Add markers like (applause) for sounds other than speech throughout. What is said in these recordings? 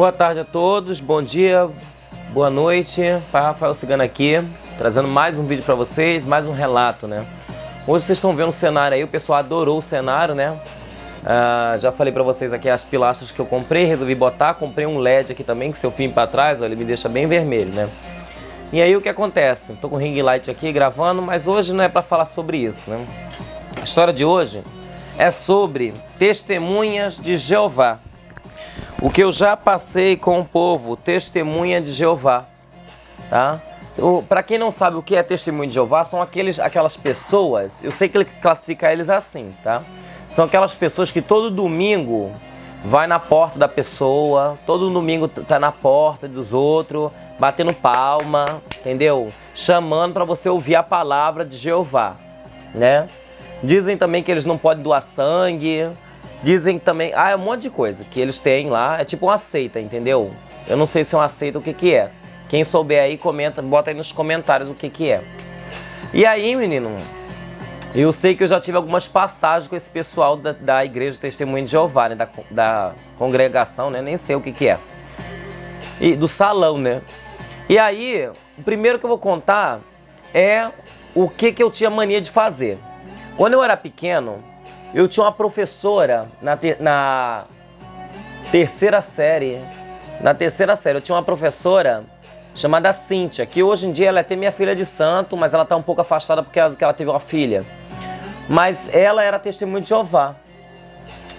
Boa tarde a todos, bom dia, boa noite. Pai Rafael Cigano aqui, trazendo mais um vídeo para vocês, mais um relato, né? Hoje vocês estão vendo o cenário aí, o pessoal adorou o cenário, né? Ah, já falei para vocês aqui as pilastras que eu comprei, resolvi botar, comprei um LED aqui também, que seu fim para trás, ó, ele me deixa bem vermelho, né? E aí o que acontece? Tô com ring light aqui gravando, mas hoje não é para falar sobre isso, né? A história de hoje é sobre testemunhas de Jeová. O que eu já passei com o povo, testemunha de Jeová, tá? Para quem não sabe o que é testemunho de Jeová, são aqueles, aquelas pessoas, eu sei que ele classifica eles assim, tá? São aquelas pessoas que todo domingo vai na porta da pessoa, todo domingo tá na porta dos outros, batendo palma, entendeu? Chamando para você ouvir a palavra de Jeová, né? Dizem também que eles não podem doar sangue. Dizem também, ah, é um monte de coisa que eles têm lá, é tipo uma seita, entendeu? Eu não sei se é uma seita o que que é. Quem souber aí, comenta, bota aí nos comentários o que que é. E aí, menino, eu sei que eu já tive algumas passagens com esse pessoal da, da Igreja Testemunho de Jeová, né? Da, da congregação, né? Nem sei o que que é. E do salão, né? E aí, o primeiro que eu vou contar é o que que eu tinha mania de fazer. Quando eu era pequeno, eu tinha uma professora na, na terceira série. Na terceira série, eu tinha uma professora chamada Cíntia, que hoje em dia ela é até minha filha de santo, mas ela está um pouco afastada porque ela, ela teve uma filha. Mas ela era testemunha de Jeová.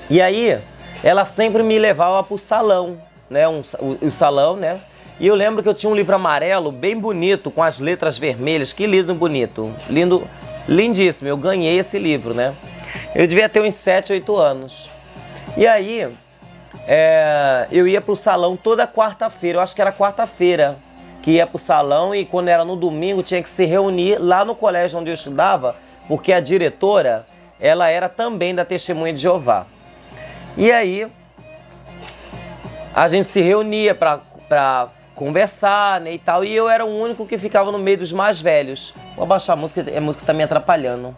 E aí, ela sempre me levava para o salão, né? Um, o, o salão, né? E eu lembro que eu tinha um livro amarelo bem bonito, com as letras vermelhas. Que lindo bonito. Lindo, lindíssimo. Eu ganhei esse livro, né? Eu devia ter uns 7, 8 anos. E aí, é, eu ia pro salão toda quarta-feira. Eu acho que era quarta-feira que ia pro salão e quando era no domingo tinha que se reunir lá no colégio onde eu estudava, porque a diretora, ela era também da Testemunha de Jeová. E aí, a gente se reunia para conversar né, e tal, e eu era o único que ficava no meio dos mais velhos. Vou abaixar a música, a música tá me atrapalhando.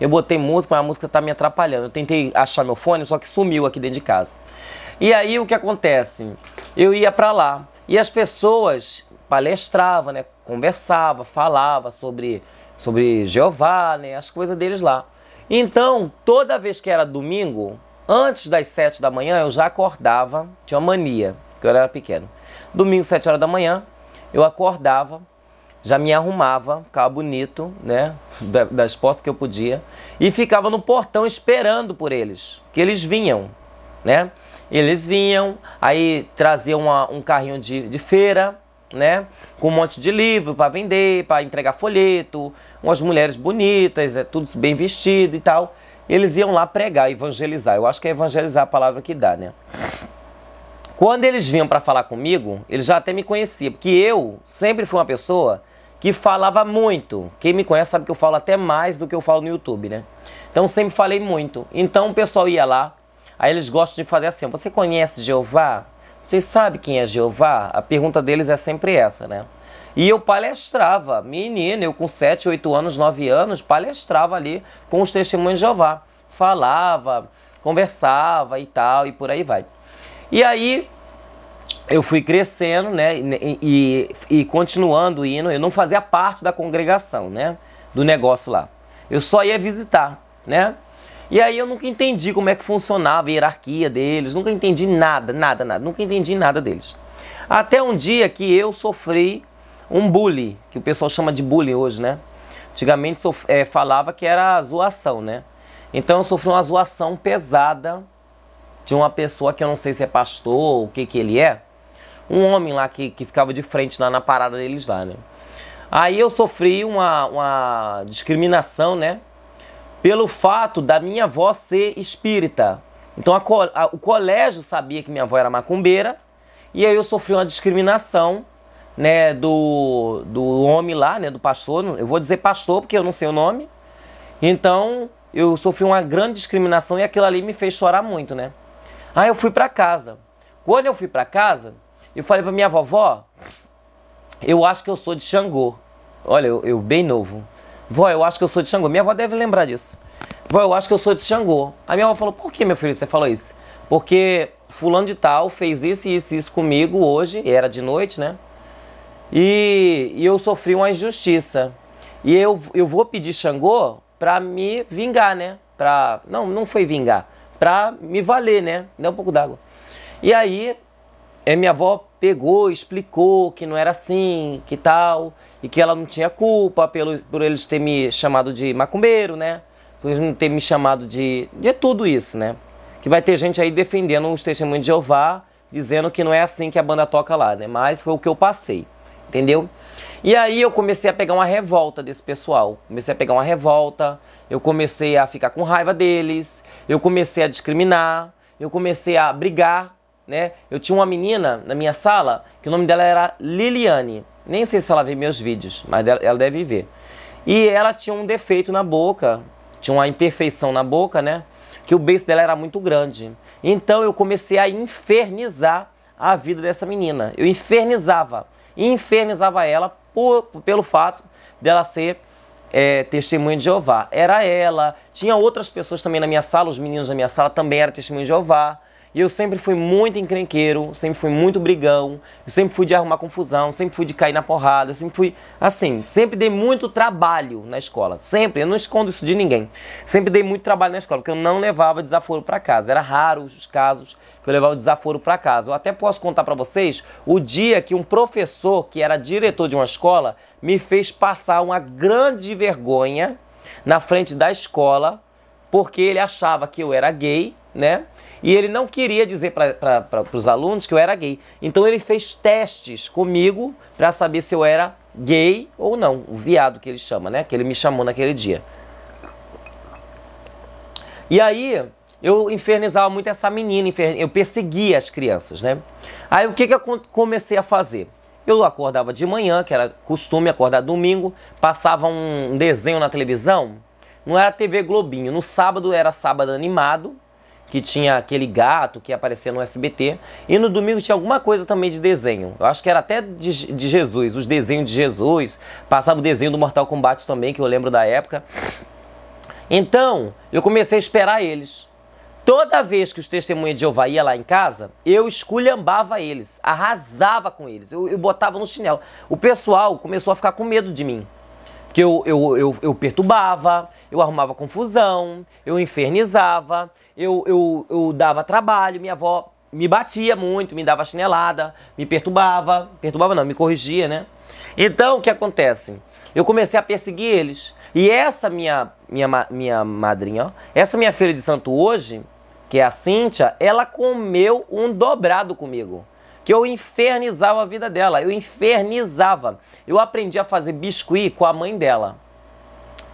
Eu botei música, mas a música tá me atrapalhando. Eu tentei achar meu fone, só que sumiu aqui dentro de casa. E aí o que acontece? Eu ia para lá e as pessoas palestravam, né, conversava, falava sobre sobre Jeová, né, as coisas deles lá. Então, toda vez que era domingo, antes das sete da manhã, eu já acordava, tinha uma mania, que eu era pequeno. Domingo, 7 horas da manhã, eu acordava, já me arrumava, ficava bonito, né? Das posses que eu podia, e ficava no portão esperando por eles, que eles vinham, né? Eles vinham, aí traziam uma, um carrinho de, de feira, né? Com um monte de livro para vender, para entregar folheto, umas mulheres bonitas, é tudo bem vestido e tal. Eles iam lá pregar, evangelizar. Eu acho que é evangelizar a palavra que dá, né? Quando eles vinham para falar comigo, eles já até me conheciam, porque eu sempre fui uma pessoa que falava muito. Quem me conhece sabe que eu falo até mais do que eu falo no YouTube, né? Então sempre falei muito. Então o pessoal ia lá, aí eles gostam de fazer assim: Você conhece Jeová? Vocês sabem quem é Jeová? A pergunta deles é sempre essa, né? E eu palestrava, menina, eu com 7, 8 anos, 9 anos, palestrava ali com os testemunhos de Jeová. Falava, conversava e tal, e por aí vai. E aí eu fui crescendo, né, e, e, continuando indo, eu não fazia parte da congregação, né, do negócio lá. Eu só ia visitar, né? E aí eu nunca entendi como é que funcionava a hierarquia deles, nunca entendi nada, nada, nada, nunca entendi nada deles. Até um dia que eu sofri um bullying, que o pessoal chama de bullying hoje, né? Antigamente é, falava que era zoação, né? Então eu sofri uma zoação pesada de uma pessoa que eu não sei se é pastor ou o que que ele é, um homem lá que, que ficava de frente lá na parada deles lá, né? Aí eu sofri uma, uma discriminação, né? Pelo fato da minha avó ser espírita. Então a, a, o colégio sabia que minha avó era macumbeira e aí eu sofri uma discriminação, né? Do, do homem lá, né? Do pastor. Eu vou dizer pastor porque eu não sei o nome. Então eu sofri uma grande discriminação e aquilo ali me fez chorar muito, né? Aí eu fui para casa. Quando eu fui para casa, eu falei para minha vovó, eu acho que eu sou de Xangô. Olha, eu, eu, bem novo. Vó, eu acho que eu sou de Xangô. Minha avó deve lembrar disso. Vó, eu acho que eu sou de Xangô. A minha avó falou, por que, meu filho, você falou isso? Porque fulano de tal fez isso e isso, isso comigo hoje, era de noite, né? E, e eu sofri uma injustiça. E eu, eu vou pedir Xangô pra me vingar, né? Pra, não, não foi vingar, pra me valer, né? Dá um pouco d'água. E aí, é, minha avó pegou, explicou que não era assim, que tal, e que ela não tinha culpa pelo, por eles ter me chamado de macumbeiro, né? Por eles não ter me chamado de, de tudo isso, né? Que vai ter gente aí defendendo os testemunhos de Jeová, dizendo que não é assim que a banda toca lá, né? Mas foi o que eu passei, entendeu? E aí eu comecei a pegar uma revolta desse pessoal. Comecei a pegar uma revolta, eu comecei a ficar com raiva deles, eu comecei a discriminar, eu comecei a brigar, né? Eu tinha uma menina na minha sala que o nome dela era Liliane. Nem sei se ela vê meus vídeos, mas ela deve ver. E ela tinha um defeito na boca, tinha uma imperfeição na boca, né? Que o beijo dela era muito grande. Então eu comecei a infernizar a vida dessa menina. Eu infernizava, infernizava ela por, pelo fato dela ser é, testemunha de Jeová. Era ela, tinha outras pessoas também na minha sala, os meninos da minha sala também eram testemunha de Jeová. E eu sempre fui muito encrenqueiro, sempre fui muito brigão, eu sempre fui de arrumar confusão, sempre fui de cair na porrada, sempre fui assim, sempre dei muito trabalho na escola, sempre, eu não escondo isso de ninguém. Sempre dei muito trabalho na escola, porque eu não levava desaforo para casa. Era raro os casos que eu levava desaforo para casa. Eu até posso contar para vocês o dia que um professor que era diretor de uma escola me fez passar uma grande vergonha na frente da escola, porque ele achava que eu era gay, né? E ele não queria dizer para os alunos que eu era gay. Então ele fez testes comigo para saber se eu era gay ou não. O viado que ele chama, né? Que ele me chamou naquele dia. E aí eu infernizava muito essa menina, eu perseguia as crianças, né? Aí o que, que eu comecei a fazer? Eu acordava de manhã, que era costume acordar domingo, passava um desenho na televisão, não era TV Globinho, no sábado era sábado animado, que tinha aquele gato que aparecia no SBT. E no domingo tinha alguma coisa também de desenho. Eu acho que era até de, de Jesus, os desenhos de Jesus. Passava o desenho do Mortal Kombat também, que eu lembro da época. Então, eu comecei a esperar eles. Toda vez que os testemunhas de Jeová iam lá em casa, eu esculhambava eles, arrasava com eles, eu, eu botava no chinelo. O pessoal começou a ficar com medo de mim. Porque eu, eu, eu, eu perturbava, eu arrumava confusão, eu infernizava, eu, eu, eu dava trabalho, minha avó me batia muito, me dava chinelada, me perturbava, perturbava não, me corrigia, né? Então, o que acontece? Eu comecei a perseguir eles. E essa minha, minha, minha madrinha, ó, essa minha filha de santo hoje, que é a Cíntia, ela comeu um dobrado comigo. Que eu infernizava a vida dela, eu infernizava. Eu aprendi a fazer biscuit com a mãe dela.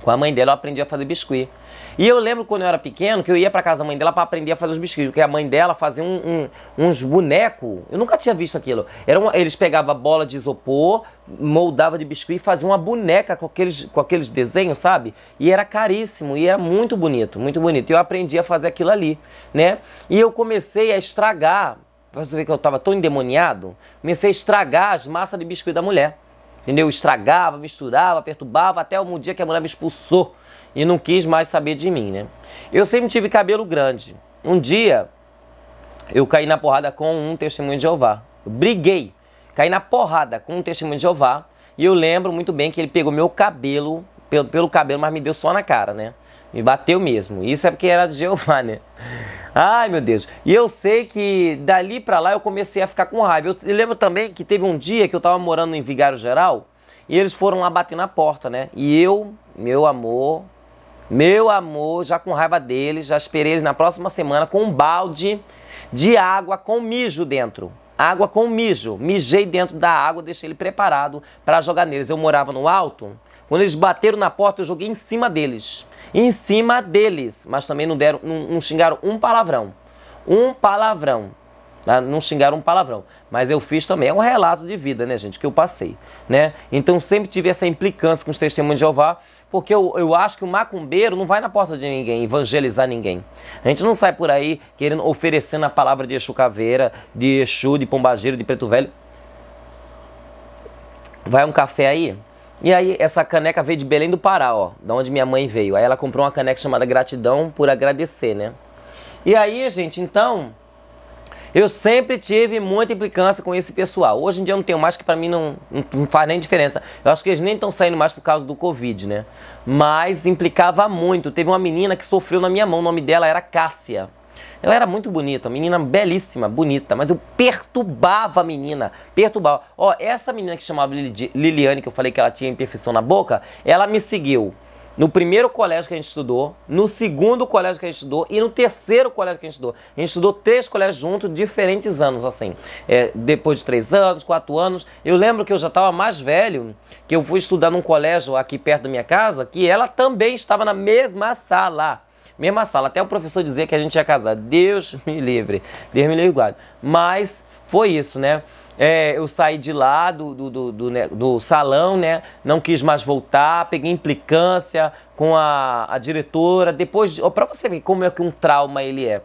Com a mãe dela eu aprendi a fazer biscuit. E eu lembro quando eu era pequeno que eu ia para casa da mãe dela para aprender a fazer os biscuits, porque a mãe dela fazia um, um, uns bonecos. Eu nunca tinha visto aquilo. Era uma, eles pegavam bola de isopor, moldava de biscuit e faziam uma boneca com aqueles, com aqueles desenhos, sabe? E era caríssimo e era muito bonito, muito bonito. E eu aprendi a fazer aquilo ali, né? E eu comecei a estragar. Você ver que eu estava tão endemoniado, comecei a estragar as massas de biscuit da mulher. Entendeu? Estragava, misturava, perturbava, até um dia que a mulher me expulsou e não quis mais saber de mim, né? Eu sempre tive cabelo grande. Um dia eu caí na porrada com um testemunho de Jeová. Eu briguei, caí na porrada com um testemunho de Jeová. E eu lembro muito bem que ele pegou meu cabelo, pelo, pelo cabelo, mas me deu só na cara, né? Me bateu mesmo. Isso é porque era de Jeová, né? Ai, meu Deus. E eu sei que dali pra lá eu comecei a ficar com raiva. Eu lembro também que teve um dia que eu tava morando em Vigário Geral e eles foram lá bater na porta, né? E eu, meu amor, meu amor, já com raiva deles, já esperei eles na próxima semana com um balde de água com mijo dentro. Água com mijo. Mijei dentro da água, deixei ele preparado para jogar neles. Eu morava no alto. Quando eles bateram na porta, eu joguei em cima deles em cima deles, mas também não deram, não, não xingaram um palavrão. Um palavrão. Tá? Não xingaram um palavrão. Mas eu fiz também. É um relato de vida, né, gente, que eu passei. Né? Então sempre tive essa implicância com os testemunhos de Jeová, porque eu, eu acho que o macumbeiro não vai na porta de ninguém evangelizar ninguém. A gente não sai por aí querendo oferecendo a palavra de Exu Caveira, de Exu, de Pombageiro, de Preto Velho. Vai um café aí? E aí, essa caneca veio de Belém do Pará, ó, da onde minha mãe veio. Aí ela comprou uma caneca chamada Gratidão por Agradecer, né? E aí, gente, então, Eu sempre tive muita implicância com esse pessoal. Hoje em dia eu não tenho mais, que para mim não, não faz nem diferença. Eu acho que eles nem estão saindo mais por causa do Covid, né? Mas implicava muito. Teve uma menina que sofreu na minha mão, o nome dela era Cássia. Ela era muito bonita, menina belíssima, bonita, mas eu perturbava a menina, perturbava. Ó, essa menina que chamava Liliane, que eu falei que ela tinha imperfeição na boca, ela me seguiu no primeiro colégio que a gente estudou, no segundo colégio que a gente estudou e no terceiro colégio que a gente estudou. A gente estudou três colégios juntos, diferentes anos, assim. É, depois de três anos, quatro anos. Eu lembro que eu já estava mais velho, que eu fui estudar num colégio aqui perto da minha casa, que ela também estava na mesma sala. Mesma sala. Até o professor dizer que a gente ia casar. Deus (laughs) me livre. Deus me livre guarde. Mas foi isso, né? É, eu saí de lá do, do, do, do, né, do salão, né? Não quis mais voltar, peguei implicância com a, a diretora. Depois, para você ver como é que um trauma ele é.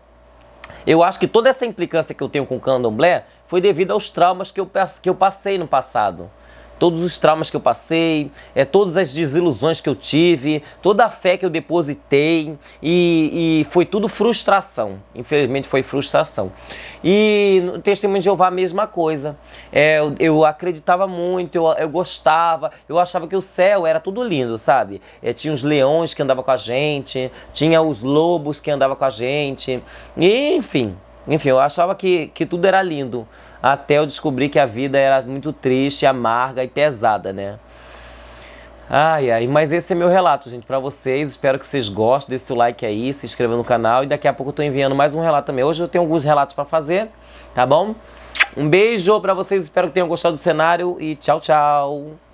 Eu acho que toda essa implicância que eu tenho com o candomblé foi devido aos traumas que eu, que eu passei no passado todos os traumas que eu passei, é, todas as desilusões que eu tive, toda a fé que eu depositei e, e foi tudo frustração. Infelizmente foi frustração. E no Testemunho de Jeová a mesma coisa. É, eu, eu, acreditava muito, eu, eu, gostava, eu achava que o céu era tudo lindo, sabe? É, tinha os leões que andavam com a gente, tinha os lobos que andavam com a gente, e, enfim. Enfim, eu achava que, que tudo era lindo até eu descobrir que a vida era muito triste, amarga e pesada, né? Ai, ai, mas esse é meu relato, gente, para vocês. Espero que vocês gostem. Deixe o like aí, se inscreva no canal e daqui a pouco eu tô enviando mais um relato também. Hoje eu tenho alguns relatos para fazer, tá bom? Um beijo para vocês, espero que tenham gostado do cenário e tchau, tchau.